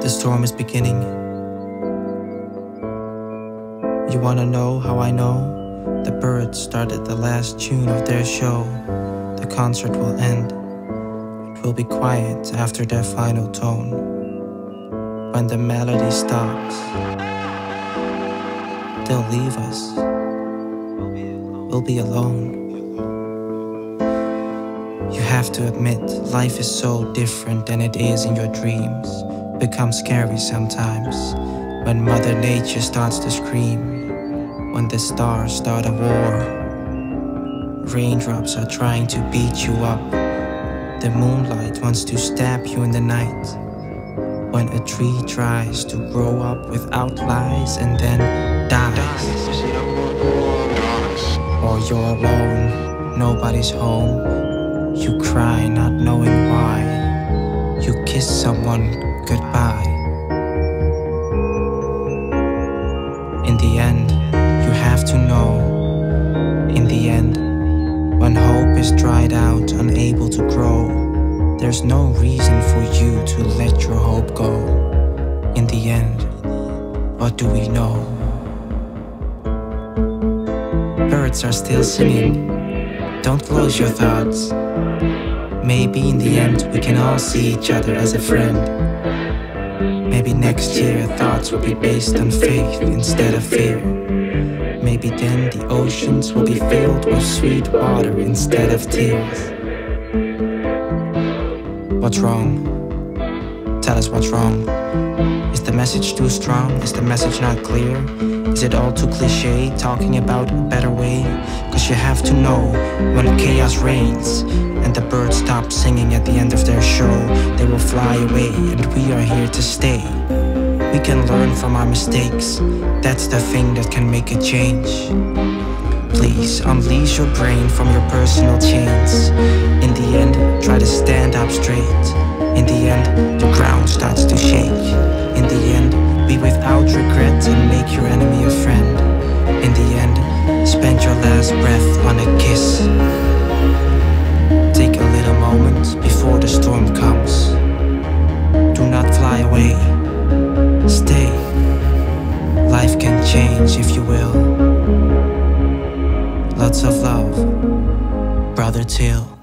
the storm is beginning. You wanna know how I know? The birds started the last tune of their show. The concert will end. It will be quiet after their final tone. When the melody stops, they'll leave us. We'll be alone. You have to admit, life is so different than it is in your dreams. Becomes scary sometimes when Mother Nature starts to scream when the stars start a war. Raindrops are trying to beat you up. The moonlight wants to stab you in the night. When a tree tries to grow up without lies and then dies. Or you're alone, nobody's home. You cry not knowing why. You kiss someone goodbye. In the end, you have to know in the end, when hope is dried out, unable to grow, there's no reason for you to let your hope go. In the end, what do we know? Birds are still singing. Don't close your thoughts. Maybe in the end, we can all see each other as a friend. Maybe next year, thoughts will be based on faith instead of fear. Maybe then the oceans will be filled with sweet water instead of tears. What's wrong? Tell us what's wrong. Is the message too strong? Is the message not clear? Is it all too cliche talking about a better way? Cause you have to know when chaos reigns and the birds stop singing at the end of their show, they will fly away and we are here to stay. We can learn from our mistakes. That's the thing that can make a change. Please unleash your brain from your personal chains. In the end, try to stand up straight. In the end, the ground starts to shake. In the end, be without regret and make your enemy a friend. In the end, spend your last breath on a kiss. Take a little moment before the storm comes. Do not fly away. Stay. Life can change if you will. Lots of love, Brother Till.